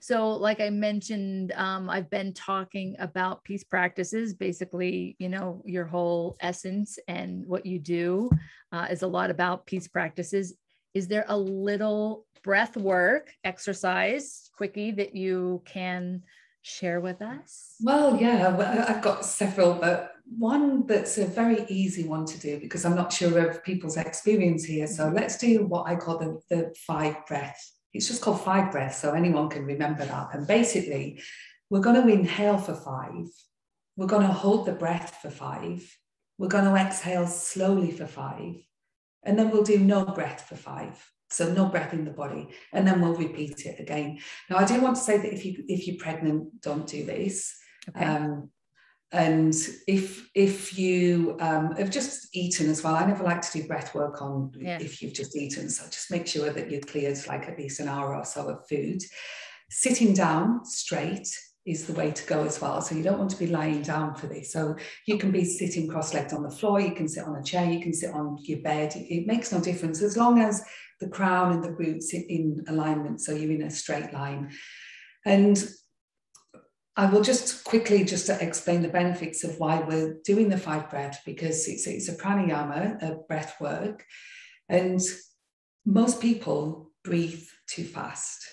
B: So, like I mentioned, um, I've been talking about peace practices. Basically, you know, your whole essence and what you do uh, is a lot about peace practices. Is there a little breath work exercise, quickie, that you can share with us?
A: Well, yeah, I've got several, but one that's a very easy one to do because I'm not sure of people's experience here. So let's do what I call the, the five breath it's just called five breaths, so anyone can remember that. And basically, we're going to inhale for five, we're going to hold the breath for five, we're going to exhale slowly for five, and then we'll do no breath for five. So no breath in the body, and then we'll repeat it again. Now, I do want to say that if you if you're pregnant, don't do this. Okay. Um, and if if you um, have just eaten as well i never like to do breath work on yeah. if you've just eaten so just make sure that you're cleared like at least an hour or so of food. Sitting down straight is the way to go as well so you don't want to be lying down for this. So you can be sitting cross-legged on the floor you can sit on a chair you can sit on your bed it makes no difference as long as the crown and the roots in alignment so you're in a straight line. And I will just quickly just to explain the benefits of why we're doing the five breath because it's, it's a pranayama, a breath work, and most people breathe too fast.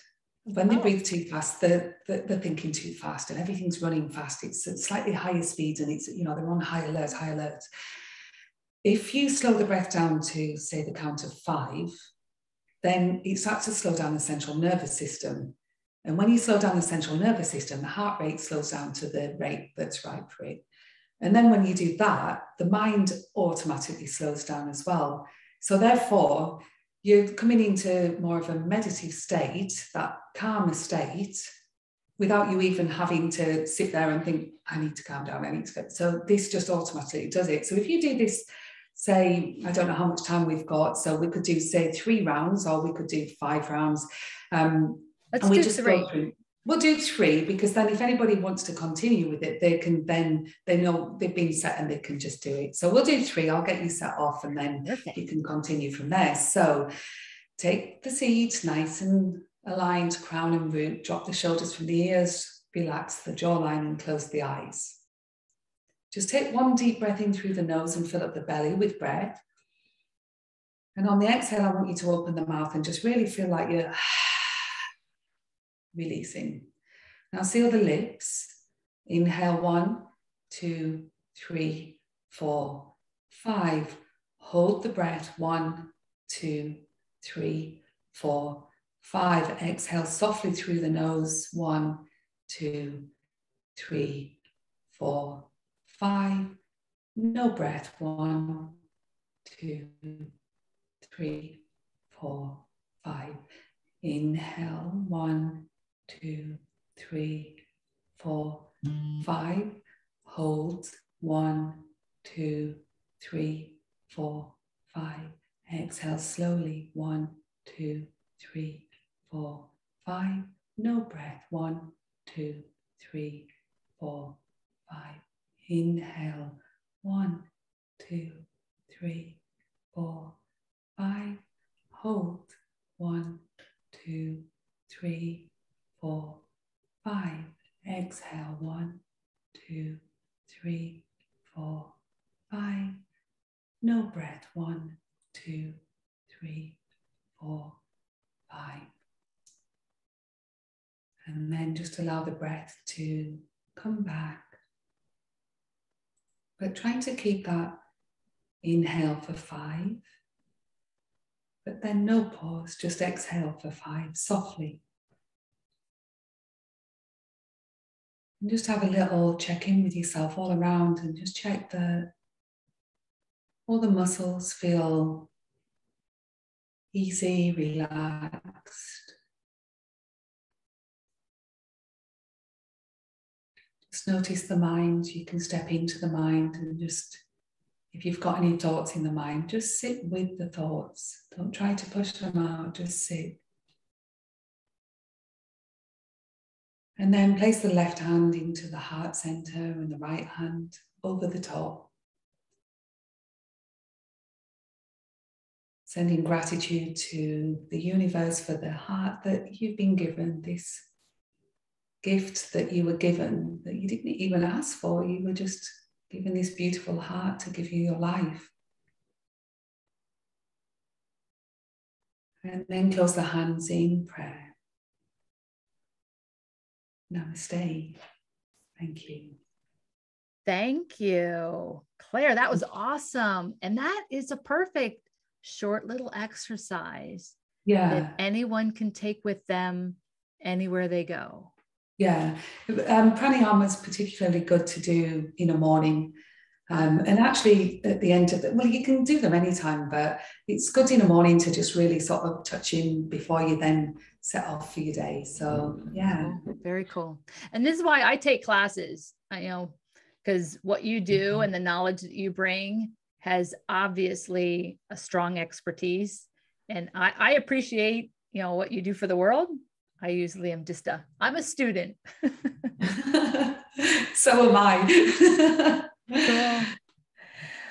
A: When they oh. breathe too fast, they're, they're thinking too fast and everything's running fast. It's at slightly higher speeds and it's, you know, they're on high alert, high alert. If you slow the breath down to, say, the count of five, then it starts to slow down the central nervous system and when you slow down the central nervous system, the heart rate slows down to the rate that's right for it. And then when you do that, the mind automatically slows down as well. So therefore, you're coming into more of a meditative state, that calmer state, without you even having to sit there and think, I need to calm down, I need to go. So this just automatically does it. So if you do this, say, I don't know how much time we've got, so we could do, say, three rounds or we could do five rounds. Um,
B: Let's and we just three.
A: We'll do three because then if anybody wants to continue with it, they can then they know they've been set and they can just do it. So we'll do three. I'll get you set off and then Perfect. you can continue from there. So take the seat nice and aligned, crown and root, drop the shoulders from the ears, relax the jawline and close the eyes. Just take one deep breath in through the nose and fill up the belly with breath. And on the exhale, I want you to open the mouth and just really feel like you're releasing. Now seal the lips. Inhale one, two, three, four, five. Hold the breath. One, two, three, four, five. Exhale softly through the nose. One, two, three, four, five. No breath. One, two, three, four, five. Inhale. One, two, three, four, five. Hold one, two, three, four, five. Exhale slowly. One, two, three, four, five. No breath. One, two, three, four, five. Inhale. One, two, three, four, five. Hold. One, two, three, four, five. exhale. One, two, three, four, five. No breath. One, two, three, four, five. And then just allow the breath to come back. But trying to keep that inhale for five. But then no pause, just exhale for five softly. And just have a little check in with yourself all around and just check that all the muscles feel easy, relaxed. Just notice the mind. You can step into the mind and just, if you've got any thoughts in the mind, just sit with the thoughts. Don't try to push them out, just sit. And then place the left hand into the heart center and the right hand over the top. Sending gratitude to the universe for the heart that you've been given, this gift that you were given that you didn't even ask for. You were just given this beautiful heart to give you your life. And then close the hands in prayer. Namaste. Thank you.
B: Thank you, Claire. That was awesome. And that is a perfect short little exercise
A: yeah.
B: that anyone can take with them anywhere they go.
A: Yeah. Um, pranayama is particularly good to do in the morning. Um, and actually, at the end of it, well, you can do them anytime, but it's good in the morning to just really sort of touch in before you then set off for your day. So, yeah.
B: Very cool. And this is why I take classes, I know, because what you do mm-hmm. and the knowledge that you bring has obviously a strong expertise. And I, I appreciate, you know, what you do for the world. I usually am just a, I'm a student.
A: so am I. Cool.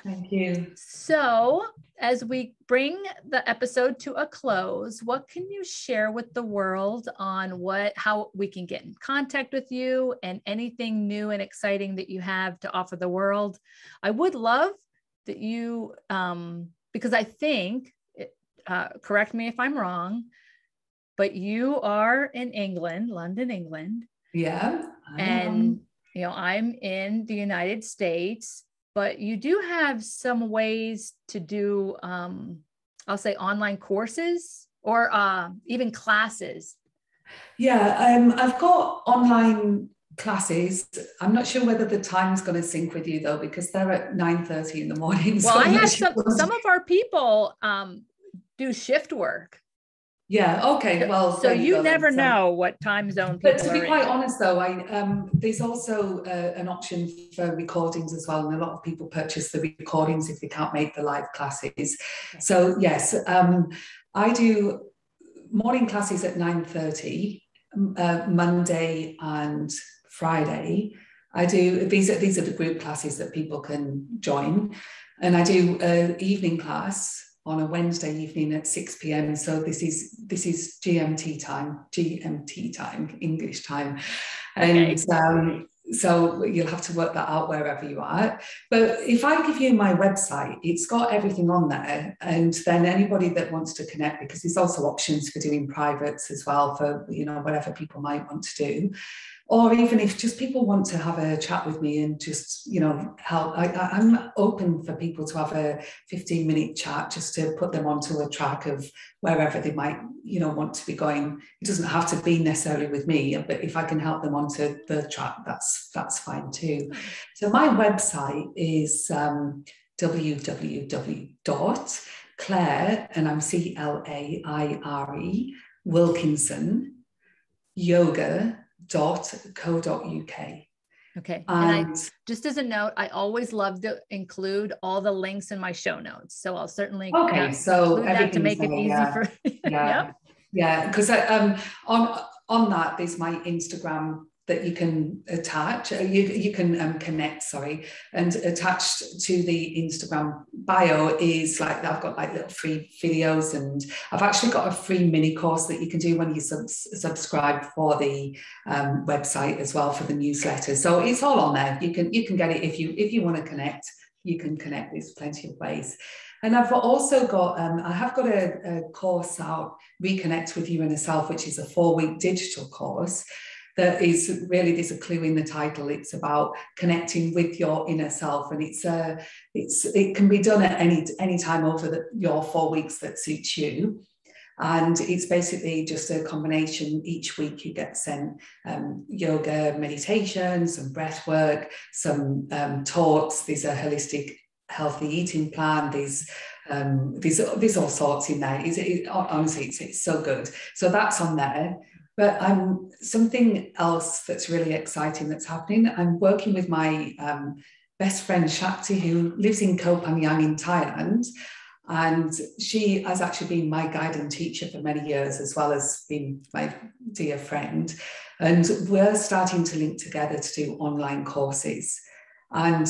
A: Thank you.
B: So, as we bring the episode to a close, what can you share with the world on what how we can get in contact with you and anything new and exciting that you have to offer the world? I would love that you, um, because I think, uh, correct me if I'm wrong, but you are in England, London, England.
A: Yeah.
B: And you know, I'm in the United States, but you do have some ways to do, um, I'll say, online courses or uh, even classes.
A: Yeah, um, I've got online classes. I'm not sure whether the time's going to sync with you though, because they're at 9:30 in the morning.
B: Well, so I have some, some of our people um, do shift work.
A: Yeah. Okay. Well,
B: so you, never then. know what time zone. But
A: to be quite in. honest, though, I um, there's also uh, an option for recordings as well, and a lot of people purchase the recordings if they can't make the live classes. Okay. So yes, um, I do morning classes at nine thirty, uh, Monday and Friday. I do these are these are the group classes that people can join, and I do an evening class on a Wednesday evening at 6 p.m. So this is this is GMT time, GMT time, English time. And okay. um, so you'll have to work that out wherever you are. But if I give you my website, it's got everything on there. And then anybody that wants to connect, because there's also options for doing privates as well for you know whatever people might want to do or even if just people want to have a chat with me and just you know help I, am open for people to have a 15 minute chat just to put them onto a track of wherever they might you know want to be going. It doesn't have to be necessarily with me but if i can help them onto the track that's that's fine too. So my website is um, www.claire and i'm c-l-a-i-r-e wilkinson yoga www.co.uk.
B: Okay. And, and I, just as a note, I always love to include all the links in my show notes. So I'll certainly
A: okay. So
B: that to make it easy
A: yeah.
B: for
A: yeah, yeah. Because um, on on that, there's my Instagram that you can attach, uh, you, you can um, connect, sorry, and attached to the Instagram bio is like, I've got like little free videos and I've actually got a free mini course that you can do when you sub- subscribe for the um, website as well for the newsletter. So it's all on there. You can, you can get it if you, if you want to connect, you can connect. There's plenty of ways. And I've also got, um, I have got a, a course out, Reconnect with You Inner Self, which is a four week digital course that is really there's a clue in the title it's about connecting with your inner self and it's a uh, it's it can be done at any any time over the, your four weeks that suits you and it's basically just a combination each week you get sent um, yoga meditation some breath work some um, talks there's a holistic healthy eating plan there's um, there's, there's all sorts in there. It's, it, honestly, it's, it's so good. So that's on there. But um, something else that's really exciting that's happening. I'm working with my um, best friend Shakti, who lives in Koh Phangan in Thailand. And she has actually been my guide and teacher for many years, as well as being my dear friend. And we're starting to link together to do online courses. And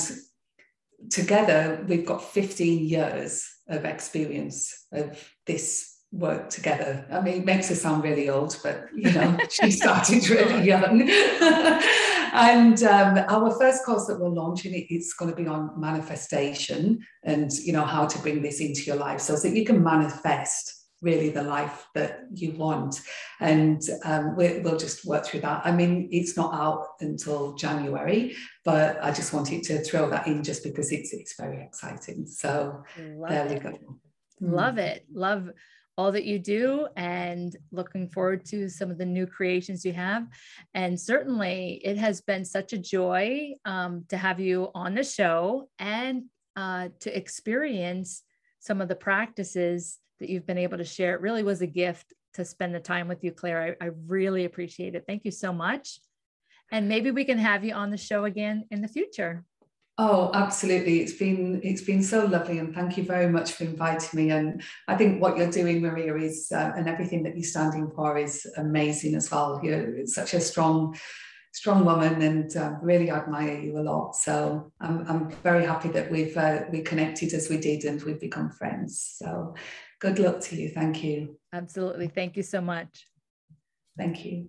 A: together, we've got 15 years of experience of this work together. I mean, it makes her sound really old, but you know, she started really young. and um, our first course that we're launching, it, it's going to be on manifestation and you know how to bring this into your life so that you can manifest really the life that you want. And um, we, will just work through that. I mean, it's not out until January, but I just wanted to throw that in just because it's it's very exciting. So Love there we go.
B: Love it. Love all that you do and looking forward to some of the new creations you have. And certainly, it has been such a joy um, to have you on the show and uh, to experience some of the practices that you've been able to share. It really was a gift to spend the time with you, Claire. I, I really appreciate it. Thank you so much. And maybe we can have you on the show again in the future.
A: Oh, absolutely. It's been it's been so lovely, and thank you very much for inviting me. And I think what you're doing, Maria, is uh, and everything that you're standing for is amazing as well. You're such a strong, strong woman, and uh, really admire you a lot. So I'm I'm very happy that we've uh, we connected as we did, and we've become friends. So good luck to you. Thank you.
B: Absolutely. Thank you so much.
A: Thank you.